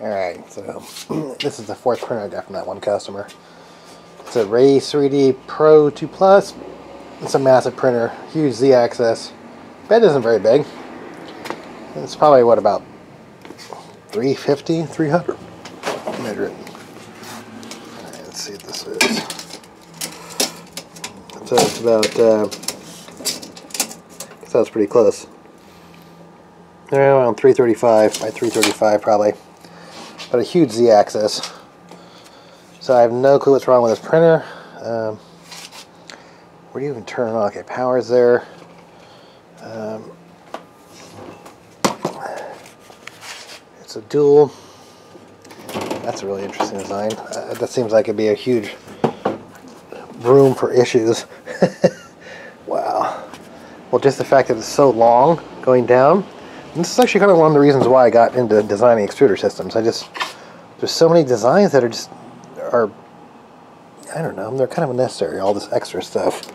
Alright, so this is the fourth printer I got from that one customer. It's a Raise 3D Pro 2 Plus. It's a massive printer, huge Z-axis. Bed isn't very big. It's probably, what, about 350, 300? Measure it. Alright, let's see what this is. So it's about, uh, I that's pretty close. Around 335 by 335 probably but a huge Z-axis. So I have no clue what's wrong with this printer. Um, where do you even turn it on? Okay, power's there. Um, it's a dual. That's a really interesting design. Uh, that seems like it'd be a huge room for issues. wow. Well, just the fact that it's so long going down. And this is actually kind of one of the reasons why I got into designing extruder systems. I just there's so many designs that are just are I don't know, they're kind of unnecessary, all this extra stuff.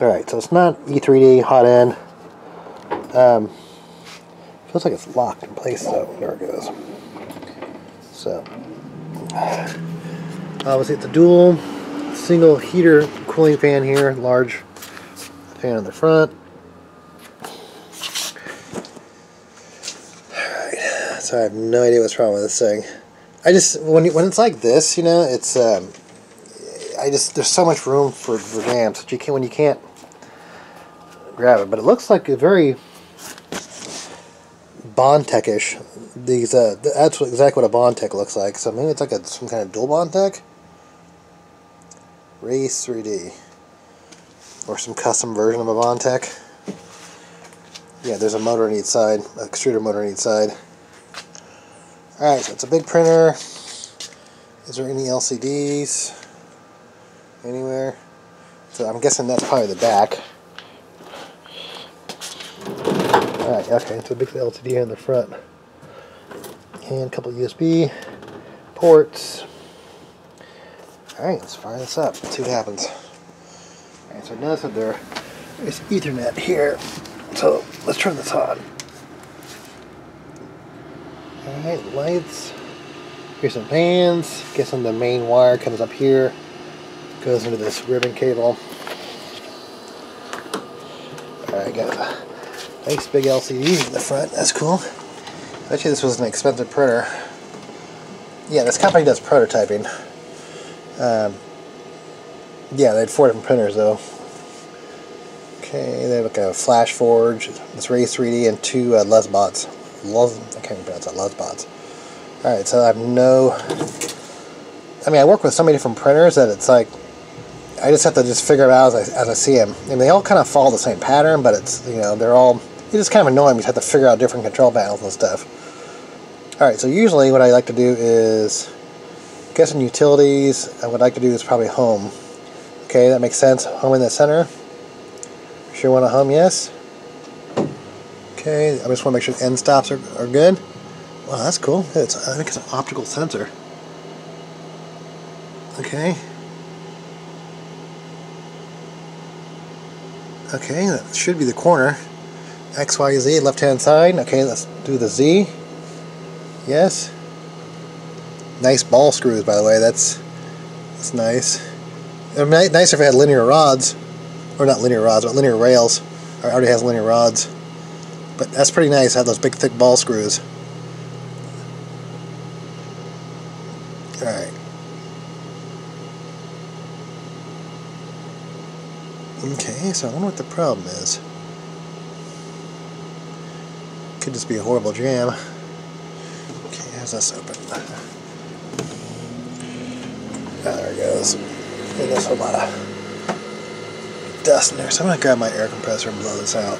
Alright, so it's not E3D hot end. Um, feels like it's locked in place though. There it goes. So obviously it's a dual single heater cooling fan here, large fan in the front. So I have no idea what's wrong with this thing. I just when when it's like this, you know, it's um, I just there's so much room for for jams that you can when you can't grab it. But it looks like a very Bondtechish. These uh, that's what, exactly what a Bondtech looks like. So maybe it's like a some kind of dual Bondtech. Raise 3D or some custom version of a Bondtech. Yeah, there's a motor on each side, extruder motor on each side. Alright, so it's a big printer. Is there any LCDs anywhere? So I'm guessing that's probably the back. Alright, okay, so a big LCD here in the front. And a couple USB ports. Alright, let's fire this up, see what happens. Alright, so notice that there is Ethernet here. So let's turn this on. Alright, lights. Here's some fans. Guessing the main wire comes up here. Goes into this ribbon cable. Alright, got a nice big LCD in the front. That's cool. Actually, this was an expensive printer. Yeah, this company does prototyping. Um, yeah, they had four different printers though. Okay, they have like a Flash Forge, this Raise 3D, and two uh, Lesbots. Luz, I can't pronounce that, Luzbots. Alright, so I have no... I mean, I work with so many different printers that it's like, I just have to just figure it out as I, as I see them. And they all kind of follow the same pattern, but it's, you know, they're all, it's just kind of annoying. You just have to figure out different control panels and stuff. Alright, so usually what I like to do is, guess in utilities, I would like to do is probably home. Okay, that makes sense. Home in the center. Sure want a home, yes. Okay, I just want to make sure the end stops are, are good. Wow, that's cool. It's, I think it's an optical sensor. Okay. Okay, that should be the corner. X, Y, Z, left hand side. Okay, let's do the Z. Yes. Nice ball screws, by the way. That's that's nice. It would be nice if it had linear rods, or not linear rods, but linear rails. It already has linear rods. But that's pretty nice, have those big thick ball screws. Alright. Okay, so I wonder what the problem is. Could just be a horrible jam. Okay, how's this open? Oh, there it goes. And there's a lot of dust in there, so I'm going to grab my air compressor and blow this out.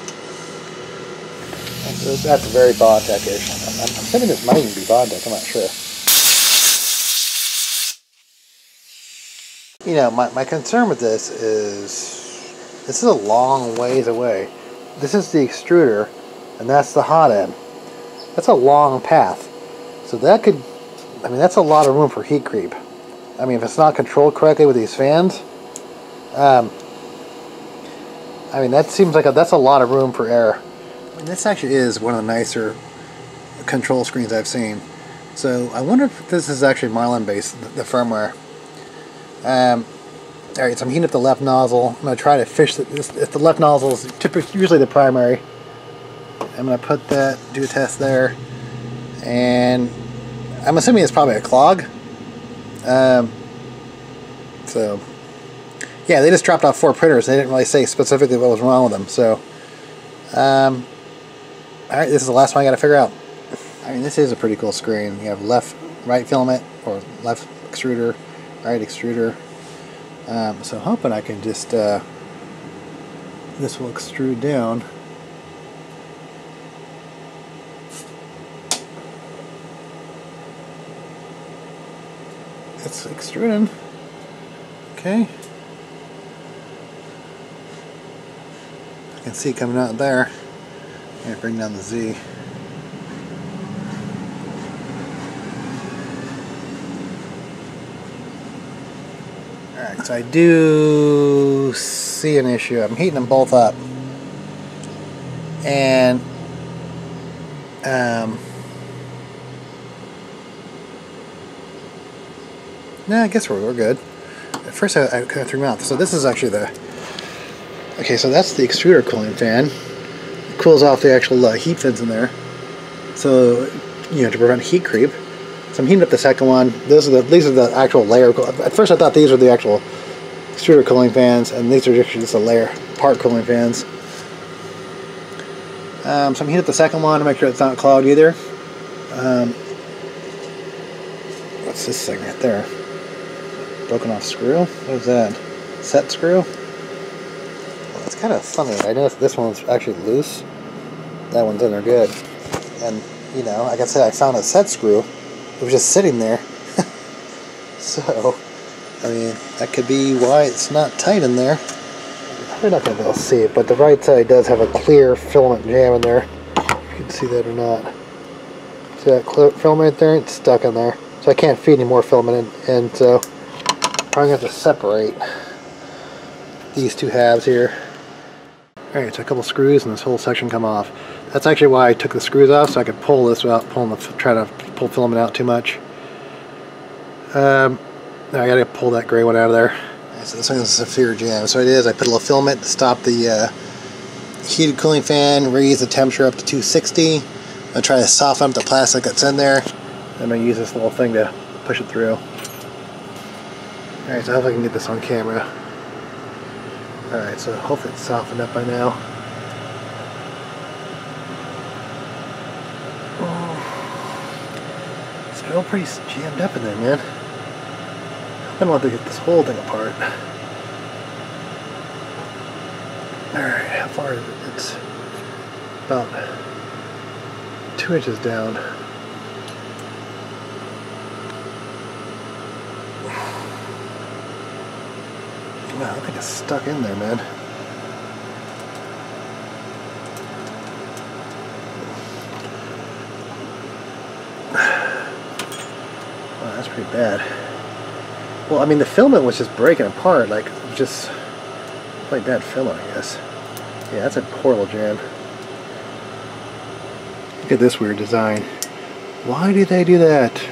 That's a very Bondtech-ish. I'm, I'm assuming this might even be Bondtech, I'm not sure. You know, my, my concern with this is this is a long ways away. This is the extruder, and that's the hot end. That's a long path. So that could, I mean, that's a lot of room for heat creep. I mean, if it's not controlled correctly with these fans, um, I mean, that seems like a, that's a lot of room for error. And this actually is one of the nicer control screens I've seen. So I wonder if this is actually Marlin based, the, the firmware. Um, Alright, so I'm heating up the left nozzle. I'm going to try to fish the, this, if the left nozzle is typically, usually the primary. I'm going to put that, do a test there. And I'm assuming it's probably a clog. Um, so, yeah, they just dropped off four printers. They didn't really say specifically what was wrong with them. So, um, alright, this is the last one I got to figure out. I mean, this is a pretty cool screen. You have left, right filament, or left extruder, right extruder. Um, so hoping I can just, uh, this will extrude down. It's extruding. Okay. I can see it coming out there. I'm bring down the Z. Alright, so I do see an issue. I'm heating them both up. And um, no, I guess we're, we're good. At first I, I kind of threw them out. So this is actually the okay. So that's the extruder cooling fan. Cools off the actual uh, heat fins in there. So you know to prevent heat creep. So I'm heating up the second one. Those are the these are the actual layer. At first I thought these were the actual extruder cooling fans, and these are just a layer part cooling fans. Um, so I'm heating up the second one to make sure it's not clogged either. Um, what's this thing right there? Broken off screw? What is that? Set screw? It's kind of funny. I noticed this one's actually loose. That one's in there good. And, you know, like I said, I found a set screw. It was just sitting there. so, I mean, that could be why it's not tight in there. You're not going to be able to see it, but the right side does have a clear filament jam in there. If you can see that or not. See that filament there? It's stuck in there. So I can't feed any more filament in, and so I'm going to have to separate these two halves here. Alright, so a couple screws and this whole section come off. That's actually why I took the screws off, so I could pull this without pulling the, try to pull filament out too much. Um, I gotta pull that gray one out of there. So this one is a Saphir Jam. So it is, I put a little filament to stop the uh, heated cooling fan, raise the temperature up to 260. I'm to try to soften up the plastic that's in there. I'm to use this little thing to push it through. Alright, so hopefully I can get this on camera. Alright, so hopefully it's softened up by now. It's still pretty jammed up in there, man. I don't want to get this whole thing apart. Alright, how far is it? It's about two inches down. Wow, I think it's stuck in there, man. Wow, that's pretty bad. Well, I mean, the filament was just breaking apart, like, just, like that filament, I guess. Yeah, that's a horrible jam. Look at this weird design. Why do they do that?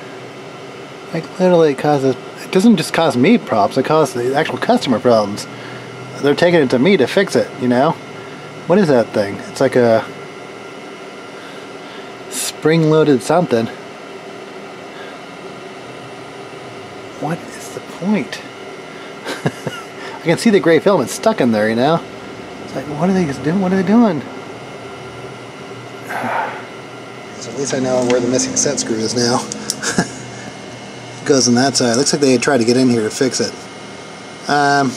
Like, literally, it causes, it doesn't just cause me problems, it causes the actual customer problems. They're taking it to me to fix it, you know? What is that thing? It's like a spring-loaded something. What is the point? I can see the gray filament stuck in there, you know? It's like, what are they doing? What are they doing? So at least I know where the missing set screw is now. Goes on that side. Looks like they tried to get in here to fix it. Um,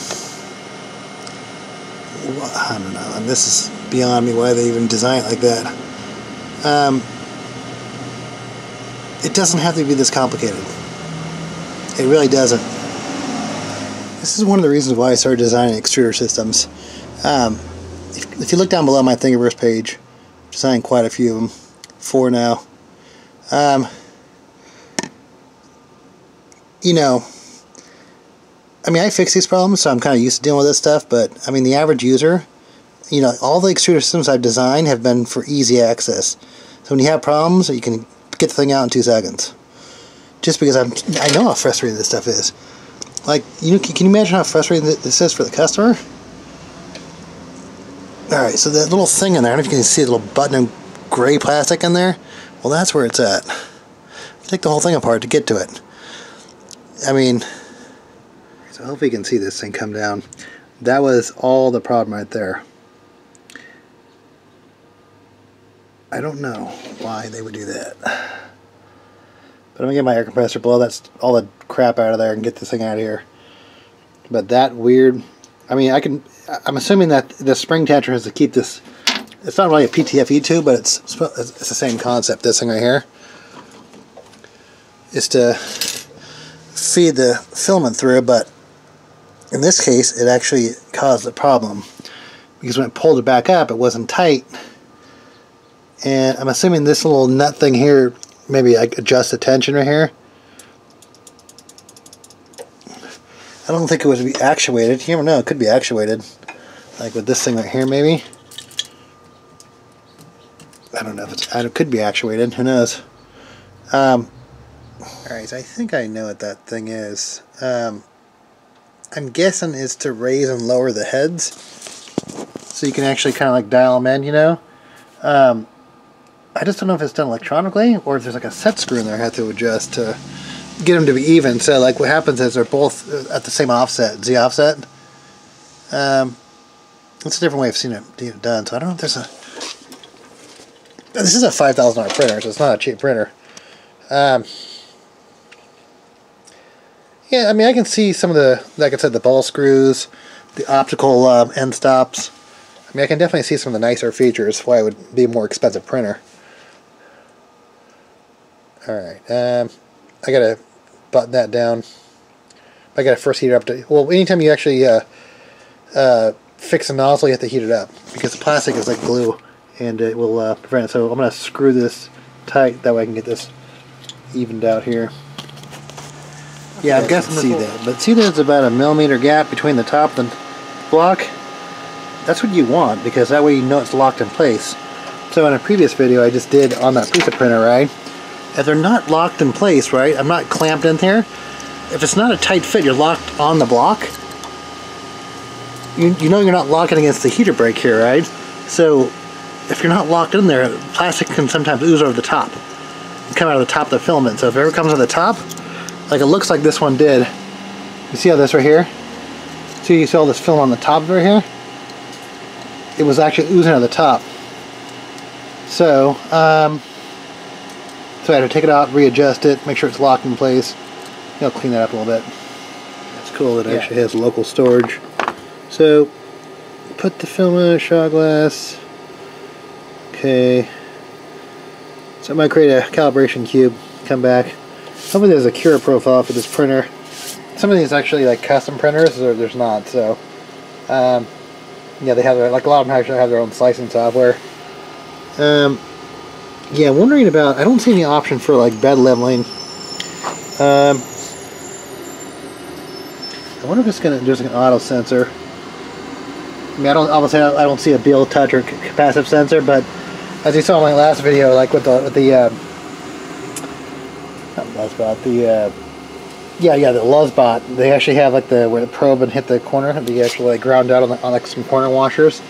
I don't know. This is beyond me why they even design it like that. Um, it doesn't have to be this complicated. It really doesn't. This is one of the reasons why I started designing extruder systems. Um, if, if, you look down below my Thingiverse page, I've designed quite a few of them, four now. Um, you know, I mean, I fix these problems, so I'm kind of used to dealing with this stuff, but I mean, the average user, you know, all the extruder systems I've designed have been for easy access. So when you have problems, you can get the thing out in two seconds. just because I'm I know how frustrating this stuff is. Like, you can you imagine how frustrating this is for the customer? All right, so that little thing in there, I don't know if you can see the little button of gray plastic in there. Well, that's where it's at. Take the whole thing apart to get to it. I mean, so hopefully you can see this thing come down. That was all the problem right there. I don't know why they would do that. But I'm to get my air compressor, blow that's all the crap out of there and get this thing out of here. But that weird, I mean, I can, I'm assuming that the spring tensioner has to keep this, it's not really a PTFE tube, but it's, it's the same concept, this thing right here. Is to feed the filament through, but in this case, it actually caused a problem. Because when it pulled it back up, it wasn't tight. And I'm assuming this little nut thing here, maybe I adjust the tension right here. I don't think it would be actuated. You never know, it could be actuated. Like with this thing right here, maybe. I don't know if it's, it could be actuated, who knows. Um, Alright, I think I know what that thing is. Um, I'm guessing it's to raise and lower the heads. So you can actually kind of like dial them in, you know? Um, I just don't know if it's done electronically or if there's like a set screw in there I have to adjust to get them to be even. So like what happens is they're both at the same offset, Z offset. Um, it's a different way of seeing it done. So I don't know if there's a... This is a $5,000 printer, so it's not a cheap printer. Um, yeah, I mean, I can see some of the, like I said, the ball screws, the optical um, end stops. I mean, I can definitely see some of the nicer features why it would be a more expensive printer. Alright, um, I gotta button that down. I gotta first heat it up to, well, anytime you actually uh, uh, fix a nozzle, you have to heat it up because the plastic is like glue and it will uh, prevent it. So I'm gonna screw this tight, that way I can get this evened out here. Yeah, I've got guessing see that. But see there's about a millimeter gap between the top and the block? That's what you want because that way you know it's locked in place. So in a previous video I just did on that piece of printer, right? If they're not locked in place, right? I'm not clamped in there, If it's not a tight fit, you're locked on the block. You, you know you're not locking against the heat break here, right? So if you're not locked in there, plastic can sometimes ooze over the top. Come out of the top of the filament. So if it ever comes on the top, like it looks like this one did. You see how this right here? See you see all this film on the top right here? It was actually oozing out the top. So, um, so I had to take it out, readjust it, make sure it's locked in place. I'll clean that up a little bit. It's cool that it yeah. actually has local storage. So, put the film in a shot glass. Okay. So I might create a calibration cube, come back, Hopefully there's a Cura profile for this printer. Some of these actually like custom printers, or there's not. So, um, yeah, they have their, like a lot of them actually have their own slicing software. Um, yeah, wondering about. I don't see any option for like bed leveling. Um, I wonder if it's gonna there's an auto sensor. I mean, I don't obviously I don't see a BLTouch or capacitive sensor, but as you saw in my last video, like with the with the uh, Luzbot. The uh, yeah, yeah, the Luzbot. They actually have like the where the probe and hit the corner. They actually like ground out on, the, on like some corner washers.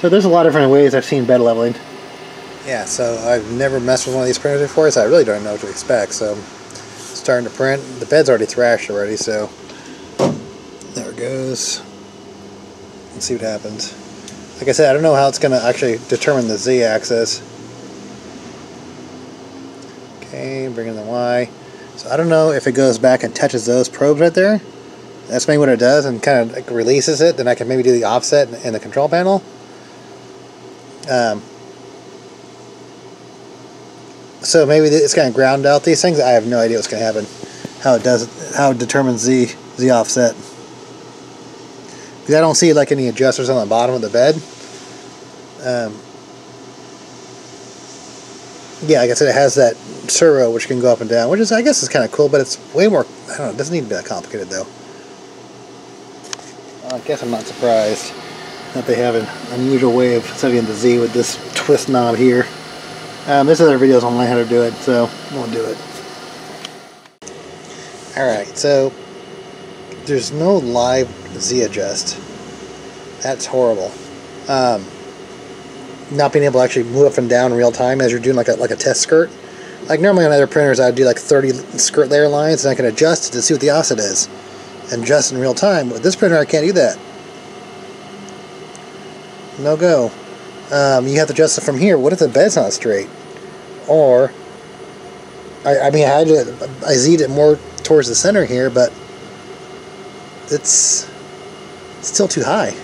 So there's a lot of different ways I've seen bed leveling. Yeah, so I've never messed with one of these printers before, so I really don't know what to expect. So starting to print. The bed's already thrashed already, so there it goes. Let's see what happens. Like I said, I don't know how it's going to actually determine the z-axis. Okay, bring in the Y. So I don't know if it goes back and touches those probes right there. That's maybe what it does and kind of like releases it. Then I can maybe do the offset in the control panel. Um, so maybe it's going to ground out these things. I have no idea what's going to happen. How it does, how it determines the the offset. Because I don't see like any adjusters on the bottom of the bed. Um, yeah, like I said, it has that servo which can go up and down, which is I guess is kind of cool, but it's way more. I don't know. It doesn't need to be that complicated though. I guess I'm not surprised that they have an unusual way of setting the Z with this twist knob here. Um, there's other videos online how to do it, so we'll do it. Alright, so there's no live Z adjust. That's horrible. Um, not being able to actually move up and down real time as you're doing like a, like a test skirt. Like normally on other printers I'd do like 30 skirt layer lines and I can adjust to see what the offset is and adjust in real time. With this printer I can't do that. No go. Um, you have to adjust it from here. What if the bed's not straight? Or, I, I mean I had to, I Z'd it more towards the center here, but it's still too high.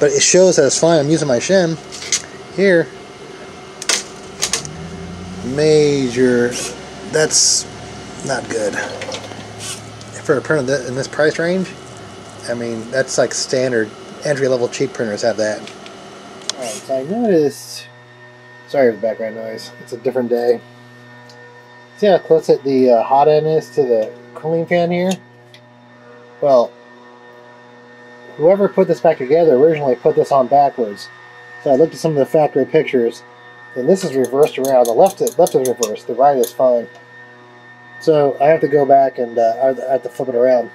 But it shows that it's fine. I'm using my shim here. Major, that's not good. For a printer in this price range, I mean, that's like standard entry-level cheap printers have that. Alright, so I noticed, sorry for the background noise, it's a different day. See how close it, the uh, hot end is to the cooling fan here? Well, whoever put this back together originally put this on backwards. So I looked at some of the factory pictures, and this is reversed around. The left, is, left is reversed, the right is fine. So I have to go back and uh, I have to flip it around.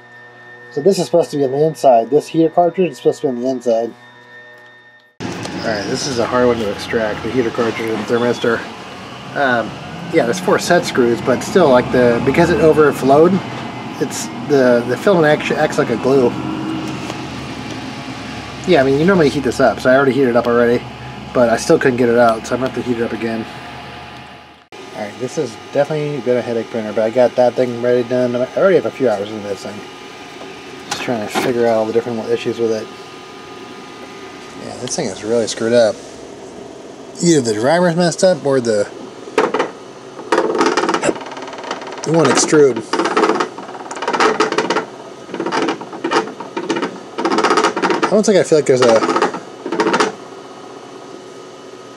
So this is supposed to be on the inside. This heater cartridge is supposed to be on the inside. Alright, this is a hard one to extract, the heater cartridge and thermistor. Um, yeah, there's four set screws, but still, like the because it overflowed, it's the the filament actually acts like a glue. Yeah, I mean, you normally heat this up, so I already heated it up already, but I still couldn't get it out, so I'm going to have to heat it up again. Alright, this is definitely been a headache printer, but I got that thing ready done. I already have a few hours in this thing. Just trying to figure out all the different issues with it. Yeah, this thing is really screwed up. Either the driver's messed up or the it won't extrude. Almost like I feel like there's a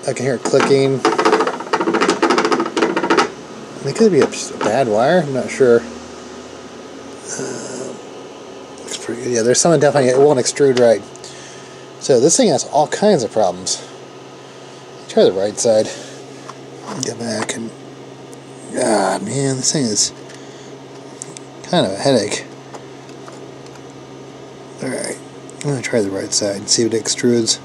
I can hear it clicking. It could be a, a bad wire. I'm not sure. Uh, looks pretty good. Yeah, there's something definitely it won't extrude right. So this thing has all kinds of problems. Try the right side. Get back and God, man, this thing is kind of a headache. Alright, I'm going to try the right side and see if it extrudes.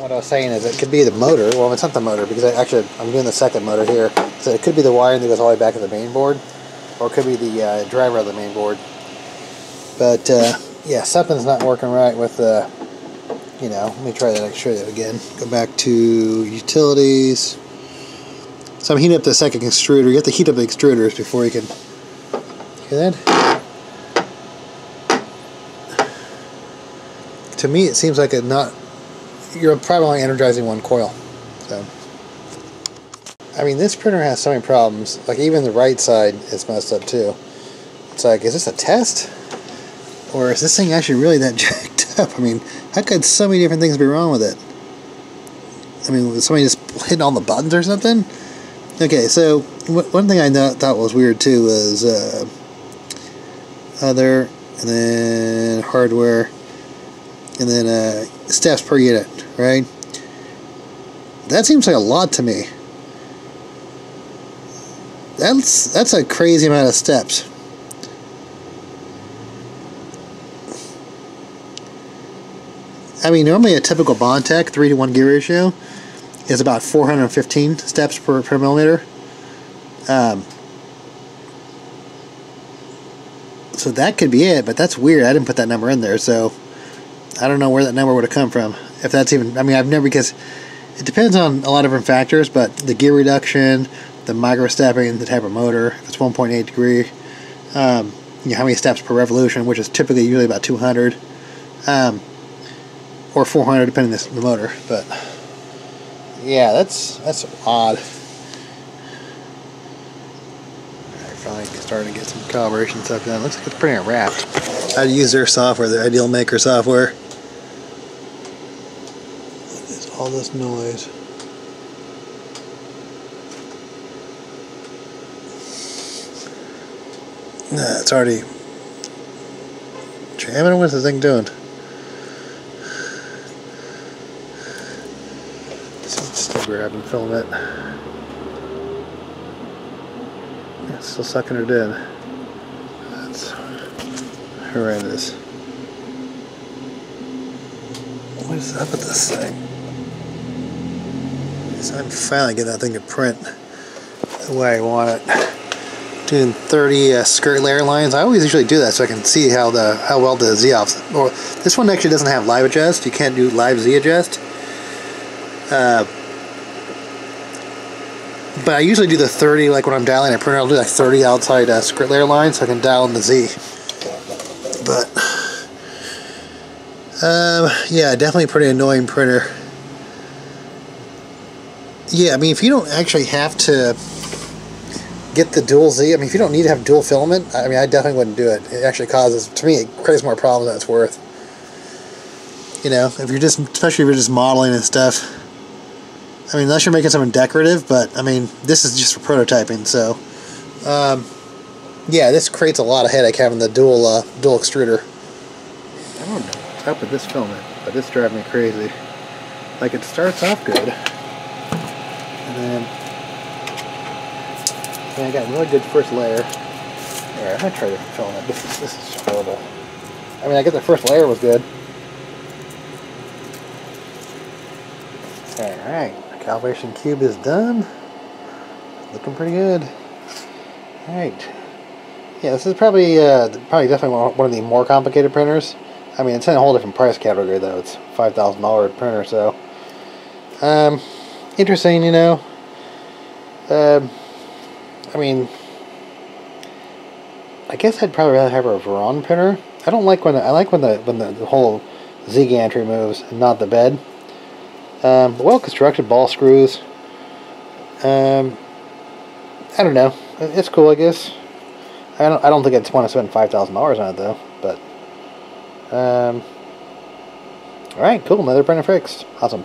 What I was saying is it could be the motor. Well, it's not the motor because I actually I'm doing the second motor here. So it could be the wiring that goes all the way back to the main board, or it could be the uh, driver of the main board. But uh, yeah, something's not working right with the you know, let me try that, you that again. Go back to utilities. So I'm heating up the second extruder. You have to heat up the extruders before you can hear that. To me, it seems like a not, you're probably only energizing one coil. So, I mean, this printer has so many problems. Like even the right side is messed up too. It's like, is this a test? Or is this thing actually really that jacked up? I mean, how could so many different things be wrong with it? I mean, was somebody just hitting all the buttons or something? Okay, so one thing I thought was weird too was uh, other, and then hardware, and then uh, steps per unit, right? That seems like a lot to me. That's that's a crazy amount of steps. I mean, normally a typical Bondtech 3 to 1 gear ratio is about 415 steps per, per millimeter. Um, so that could be it, but that's weird. I didn't put that number in there, so I don't know where that number would have come from. If that's even, I mean, I've never, because it depends on a lot of different factors, but the gear reduction, the micro stepping, the type of motor, if it's 1.8 degree, um, you know, how many steps per revolution, which is typically usually about 200. Um, or 400 depending on the motor but yeah that's that's odd finally starting to get some calibration stuff done looks like it's pretty wrapped I'd use their software the ideaMaker software all this noise nah, it's already jamming what's the thing doing Still grabbing film it. It's still sucking it in. That's horrendous. What is up with this thing? So I'm finally getting that thing to print the way I want it. Doing 30 uh, skirt layer lines. I always usually do that so I can see how the how well the Z offs. Or this one actually doesn't have live adjust. You can't do live Z adjust. Uh, but I usually do the 30 like when I'm dialing a printer. I'll do like 30 outside uh, skirt layer lines so I can dial in the Z. But um, yeah, definitely pretty annoying printer. Yeah, I mean, if you don't actually have to get the dual Z, I mean, if you don't need to have dual filament, I mean, I definitely wouldn't do it. It actually causes, to me, it creates more problems than it's worth. You know, if you're just, especially if you're just modeling and stuff. I mean, unless you're making something decorative, but I mean, this is just for prototyping, so. Um, yeah, this creates a lot of headache having the dual uh, dual extruder. I don't know what's up with this filament, but this drives me crazy. Like, it starts off good. And then, man, I got a really good first layer. Alright, I'm gonna try different filament. This is, this is horrible. I mean, I guess the first layer was good. Alright, calibration cube is done. Looking pretty good. Alright. Yeah, this is probably, uh, probably definitely one of the more complicated printers. I mean, it's in a whole different price category, though. It's $5,000 printer, so... Um, interesting, you know. Um, I mean, I guess I'd probably rather have a Voron printer. I don't like when the, I like when the when the, the whole Z gantry moves and not the bed. Um, well constructed ball screws. Um, I don't know. It's cool, I guess. I don't. I don't think I'd want to spend five thousand dollars on it though. But, um, all right, cool. Another printer fixed. Awesome.